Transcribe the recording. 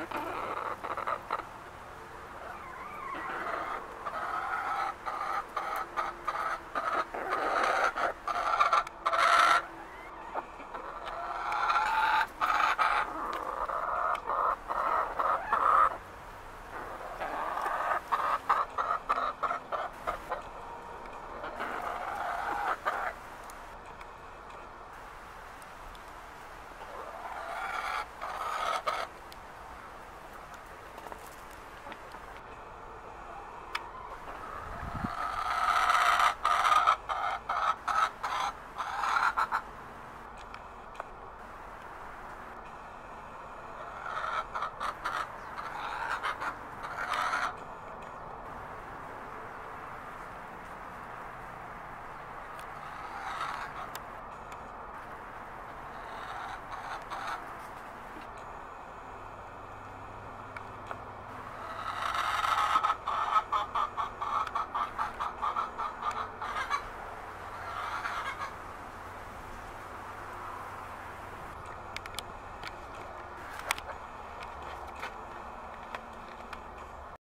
Ha ha ha!